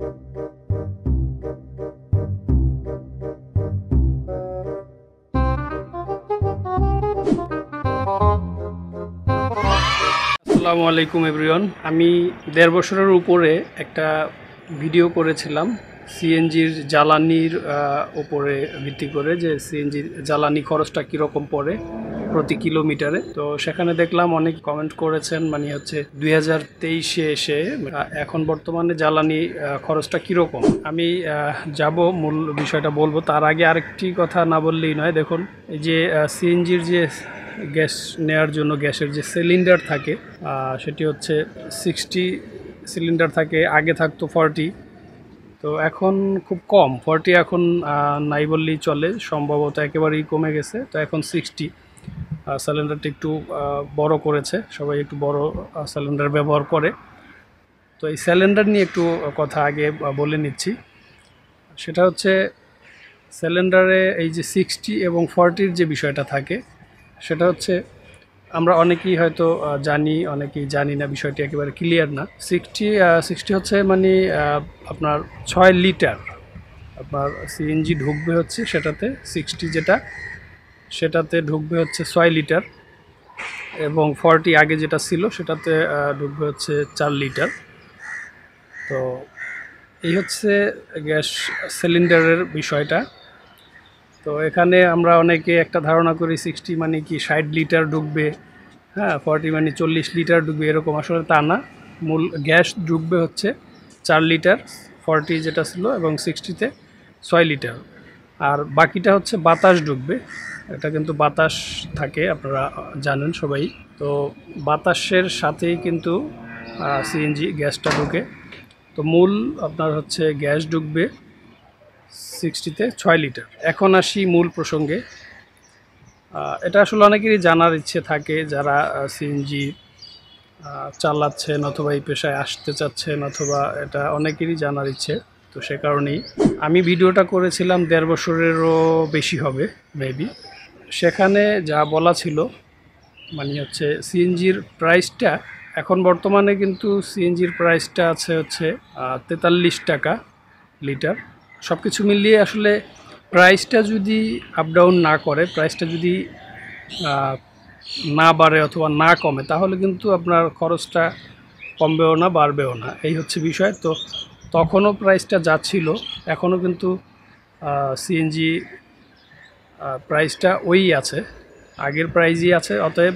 আসসালামু আলাইকুম এভরিওয়ান আমি দেড় বছরের উপরে একটা ভিডিও করেছিলাম সিএনজির জ্বালানির উপরে ভিত্তি করে যে সিএনজির জ্বালানি খরচটা কীরকম পড়ে। প্রতি কিলোমিটারে। তো সেখানে দেখলাম অনেক কমেন্ট করেছেন মানে হচ্ছে দুই হাজার তেইশে এসে এখন বর্তমানে জ্বালানি খরচটা কীরকম? আমি যাব, মূল বিষয়টা বলব। তার আগে আরেকটি কথা না বললেই নয়। দেখুন, এই যে সিএনজির যে গ্যাস নেওয়ার জন্য গ্যাসের যে সিলিন্ডার থাকে সেটি হচ্ছে সিক্সটি সিলিন্ডার থাকে, আগে থাকতো ফর্টি তো এখন খুব কম। ফর্টি এখন নাই বললেই চলে। সম্ভবত একেবারেই কমে গেছে। তো এখন সিক্সটি সিলিন্ডারটা একটু বড় করেছে। সবাই একটু বড় সিলিন্ডার ব্যবহার করে। তো এই সিলিন্ডার নিয়ে একটু কথা আগে বলে নিচ্ছি। সেটা হচ্ছে সিলিন্ডারে এই যে সিক্সটি এবং ফর্টির যে বিষয়টা থাকে, সেটা হচ্ছে, আমরা অনেকেই হয়তো জানি, অনেকেই জানি না, বিষয়টি একেবারে ক্লিয়ার না। সিক্সটি সিক্সটি হচ্ছে মানে আপনার ছয় লিটার, আপনার সিএনজি ঢুকবে হচ্ছে সেটাতে। সিক্সটি যেটা সেটাতে ঢুকবে হচ্ছে ছয় লিটার এবং ফর্টি আগে যেটা ছিল সেটাতে ঢুকবে হচ্ছে চার লিটার। তো এই হচ্ছে গ্যাস সিলিন্ডারের বিষয়টা। তো এখানে আমরা অনেকে একটা ধারণা করি সিক্সটি মানে কি ষাট লিটার ঢুকবে হ্যাঁ ফর্টি মানে চল্লিশ লিটার ঢুকবে, এরকম। আসলে তা না। মূল গ্যাস ঢুকবে হচ্ছে চার লিটার, ফর্টি যেটা ছিল, এবং সিক্সটিতে ছয় লিটার। আর বাকিটা হচ্ছে বাতাস ঢুকবে। এটা কিন্তু বাতাস থাকে, আপনারা জানেন সবাই। তো বাতাসের সাথেই কিন্তু সিএনজি গ্যাসটা ঢুকে। তো মূল আপনার হচ্ছে গ্যাস ঢুকবে সিক্সটিতে ছয় লিটার। এখন আসি মূল প্রসঙ্গে। এটা আসলে অনেকেরই জানার ইচ্ছে থাকে যারা সিএনজি চালাচ্ছেন অথবা এই পেশায় আসতে চাচ্ছেন অথবা এটা অনেকেরই জানার ইচ্ছে। তো সে কারণেই আমি ভিডিওটা করেছিলাম দেড় বছরেরও বেশি হবে মেবি সেখানে যা বলা ছিল মানে হচ্ছে সিএনজির প্রাইসটা, এখন বর্তমানে কিন্তু সিএনজির প্রাইসটা আছে হচ্ছে তেতাল্লিশ টাকা লিটার। সব কিছু মিলিয়ে আসলে প্রাইসটা যদি আপ ডাউন না করে, প্রাইসটা যদি না বাড়ে অথবা না কমে, তাহলে কিন্তু আপনার খরচটা কমবেও না, বাড়বেও না। এই হচ্ছে বিষয়। তো তখনও প্রাইসটা যা ছিল, এখনও কিন্তু সিএনজি প্রাইসটা ওই আছে। আগের প্রাইজই আছে, অতএব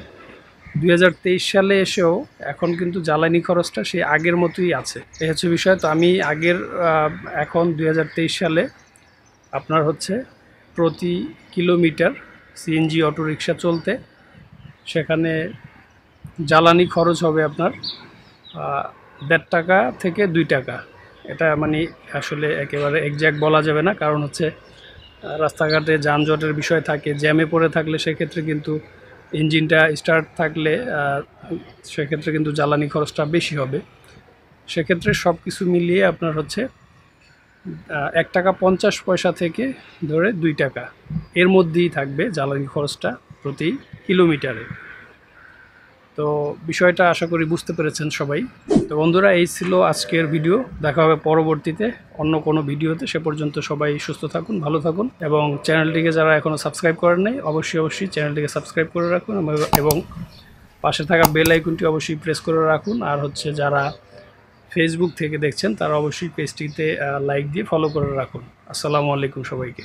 দু হাজার তেইশ সালে এসেও এখন কিন্তু জ্বালানি খরচটা সেই আগের মতোই আছে। এই হচ্ছে বিষয়। তো আমি আগের এখন দু হাজার তেইশ সালে আপনার হচ্ছে প্রতি কিলোমিটার সিএনজি অটোরিকশা চলতে, সেখানে জ্বালানি খরচ হবে আপনার দেড় টাকা থেকে দুই টাকা। এটা মানে আসলে একেবারে একজ্যাক্ট বলা যাবে না, কারণ হচ্ছে রাস্তাঘাটে যানজটের বিষয় থাকে, জ্যামে পড়ে থাকলে সেক্ষেত্রে কিন্তু ইঞ্জিনটা স্টার্ট থাকলে সেক্ষেত্রে কিন্তু জ্বালানি খরচটা বেশি হবে। সেক্ষেত্রে সব কিছু মিলিয়ে আপনার হচ্ছে এক টাকা পঞ্চাশ পয়সা থেকে ধরে দুই টাকা। এর মধ্যেই থাকবে জ্বালানি খরচটা প্রতি কিলোমিটারে। তো বিষয়টা আশা করি বুঝতে পেরেছেন সবাই। তো বন্ধুরা, এই ছিল আজকের ভিডিও। দেখা হবে পরবর্তীতে অন্য কোনো ভিডিওতে। সে পর্যন্ত সবাই সুস্থ থাকুন, ভালো থাকুন এবং চ্যানেলটিকে যারা এখনও সাবস্ক্রাইব করেন নাই, অবশ্যই অবশ্যই চ্যানেলটিকে সাবস্ক্রাইব করে রাখুন এবং- পাশে থাকা বেল আইকনটি অবশ্যই প্রেস করে রাখুন। আর হচ্ছে যারা ফেসবুক থেকে দেখছেন, তারা অবশ্যই পেজটিতে লাইক দিয়ে ফলো করে রাখুন। আসসালামু আলাইকুম সবাইকে।